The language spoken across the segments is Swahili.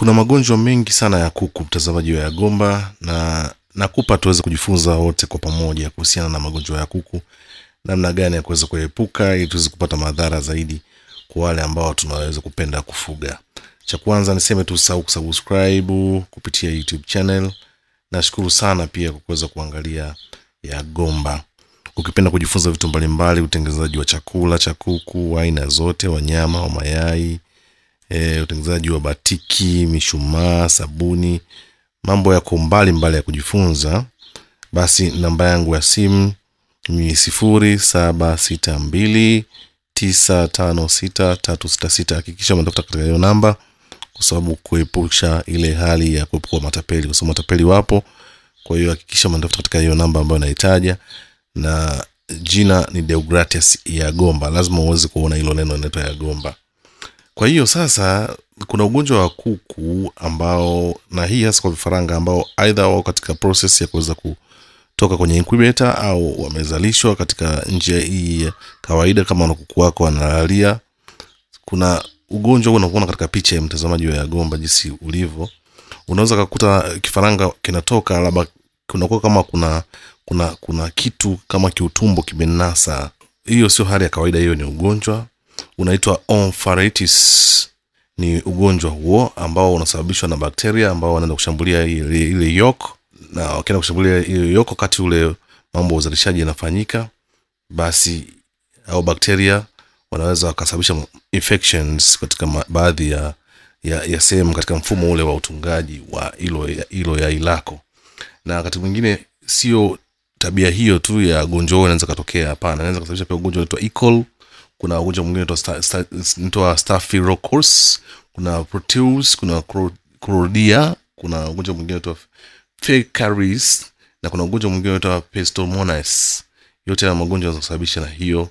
kuna magonjwa mengi sana ya kuku mtazamaji wa yagomba na nakupa tuweze kujifunza wote kwa pamoja kuhusiana na magonjwa ya kuku namna gani ya kuweza kuepuka ili tuweze kupata madhara zaidi kwa wale ambao tunaweza kupenda kufuga. Cha kwanza niseme tu usahau kusubscribe kupitia youtube channel. Nashukuru sana pia kwa kuweza kuangalia yagomba. Ukipenda kujifunza vitu mbalimbali utengenezaji wa chakula cha kuku aina zote wanyama wa mayai e, utengenezaji wa batiki mishumaa sabuni mambo yako mbali mbali ya kujifunza. Basi namba yangu ya simu ni sifuri saba sita mbili tisa tano sita tatu sita sita. Hakikisha umetafuta katika hiyo namba kwa sababu kuepusha ile hali ya kuepuka matapeli kwa sababu matapeli wapo. Kwa hiyo hakikisha umetafuta katika hiyo namba ambayo nahitaja na jina ni deogratias ya gomba lazima uweze kuona hilo neno linaitwa ya gomba kwa hiyo sasa kuna ugonjwa wa kuku ambao na hii hasa kwa vifaranga ambao aidha wao katika process ya kuweza kutoka kwenye incubator au wamezalishwa katika njia hii kawaida kama na kuku wako wanalalia. Kuna ugonjwa huu unakuona katika picha ya mtazamaji wa yagomba jinsi ulivyo. Unaweza kakuta kifaranga kinatoka labda kunakuwa kama kuna kuna kuna kitu kama kiutumbo kimenasa. Hiyo sio hali ya kawaida hiyo ni ugonjwa unaitwa onfaritis ni ugonjwa huo ambao unasababishwa na bakteria ambao wanaenda kushambulia ile, yok na wakienda kushambulia ile yok wakati ule mambo ya uzalishaji yanafanyika basi au bakteria wanaweza wakasababisha infections katika baadhi ya ya, ya sehemu katika mfumo ule wa utungaji wa ilo yai lako. Na wakati mwingine sio tabia hiyo tu ya gonjwa huo inaweza katokea hapana. Inaweza kusababisha pia ugonjwa unaitwa ecol kuna ugonjwa mwingine naitwa sta- sta- staphylococcus kuna proteus kuna crodia kuna ugonjwa mwingine naitwa fecaris na kuna ugonjwa mwingine unaitwa pestomonas yote ya magonjwa yanaweza na hiyo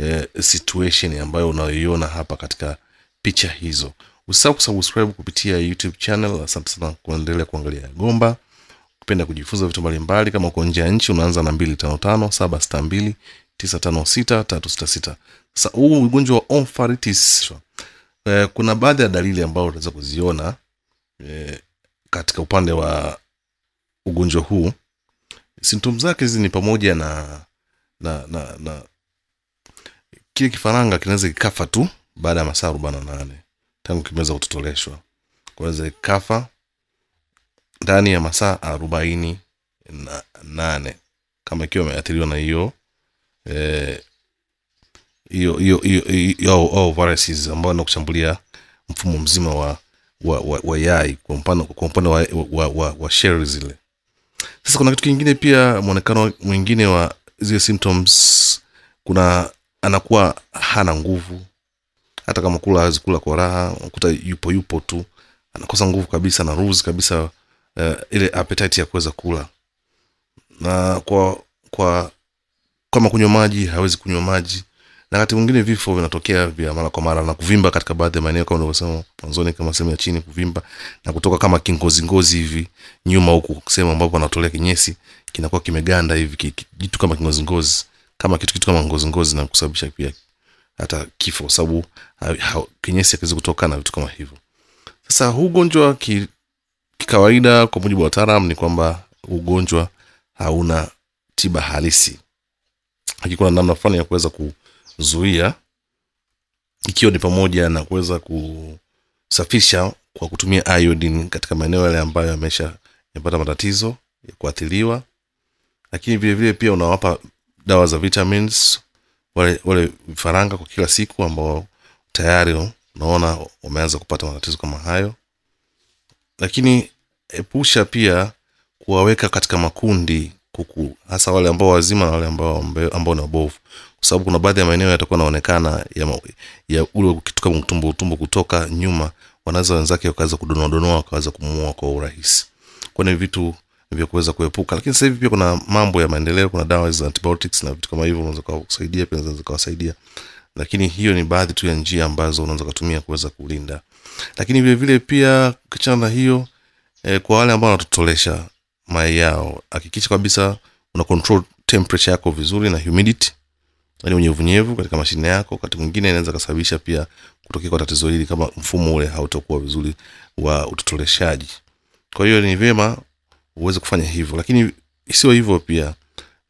eh, situation ambayo unayoiona hapa katika picha hizo. Usisahau kusubscribe kupitia youtube channel. Asante sana kuendelea kuangalia gomba. Kupenda kujifunza vitu mbalimbali kama uko nje ya nchi unaanza na mbili tano tano saba sita mbili huu ugonjwa wa eh, kuna baadhi ya dalili ambayo unaweza kuziona eh, katika upande wa ugonjwa huu. Symptoms zake hizi ni pamoja na na na, na kile kifaranga kinaweza kikafa tu baada ya masaa arobaini na nane tangu kimeweza kutotoleshwa. Kunaweza kikafa ndani ya masaa arobaini na nane kama ikiwa ameathiriwa na hiyo hiyo hiyo au viruses ambao nakushambulia mfumo mzima wa wa, wa, wa yai kwa mfano kwa mfano wa, wa, wa, wa shares zile. Sasa kuna kitu kingine pia mwonekano mwingine wa zile symptoms kuna anakuwa hana nguvu. Hata kama kula hawezi kula kwa raha unakuta yupo yupo tu anakosa nguvu kabisa na ruzi kabisa uh, ile appetite ya kuweza kula. Na kwa kwa kama kunywa maji hawezi kunywa maji. Na wakati mwingine vifo vinatokea vya mara kwa mara na kuvimba katika baadhi ya maeneo kama ulivyosema mwanzoni kama sehemu ya chini kuvimba na kutoka kama kingozingozi hivi nyuma huku sehemu ambapo anatolea kinyesi kinakuwa kimeganda hivi ki- ki- kitu kama kingozingozi kama kitu kitu kama ngozingozi na kusababisha pia hata kifo sababu kinyesi hakiwezi kutoka na vitu kama hivyo. Sasa huu ugonjwa ki, kikawaida kwa mujibu wa wataalam ni kwamba ugonjwa hauna tiba halisi lakini kuna namna fulani ya kuweza kuzuia ikiwa ni pamoja na kuweza kusafisha kwa kutumia iodine katika maeneo yale ambayo yamesha yapata matatizo ya kuathiriwa. Lakini vile vile pia unawapa dawa za vitamins wale wale vifaranga kwa kila siku ambao tayari unaona wameanza kupata matatizo kama hayo. Lakini epusha pia kuwaweka katika makundi kuku hasa wale ambao wazima na wale ambao ambao ni wabovu. Kwa sababu kuna baadhi ya maeneo yatakuwa naonekana ya, ya ule kitoka mtumbo utumbo kutoka nyuma wanaweza wenzake wakaweza kudonoa donoa wakaweza kumuua kwa urahisi. Kwa ni vitu vya kuweza kuepuka. Lakini sasa hivi pia kuna mambo ya maendeleo kuna dawa za antibiotics na vitu kama hivyo unaweza kusaidia pia unaweza kusaidia lakini hiyo ni baadhi tu ya njia ambazo unaweza kutumia kuweza kulinda. Lakini vile vile pia kichana na hiyo eh, kwa wale ambao wanatotolesha mayai yao. Hakikisha kabisa una control temperature yako vizuri na humidity. Yani unyevunyevu katika mashine yako wakati mwingine inaweza kasababisha pia kutokea kwa tatizo hili kama mfumo ule hautakuwa vizuri wa utotoleshaji. Kwa hiyo ni vyema uweze kufanya hivyo. Lakini sio hivyo pia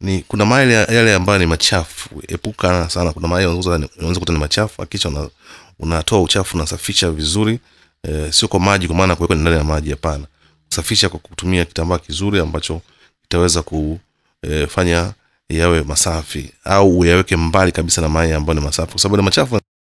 ni kuna mayai yale ambayo ni machafu. Epuka sana kuna mayai unaweza kuta ni machafu. Unatoa una, unatoa uchafu unasafisha vizuri. E, sio kwa maji kwa maana kuweka ndani ya maji hapana kusafisha kwa kutumia kitambaa kizuri ambacho kitaweza kufanya yawe masafi au uyaweke mbali kabisa na maji ambayo ni masafi. Kwa sababu ni machafu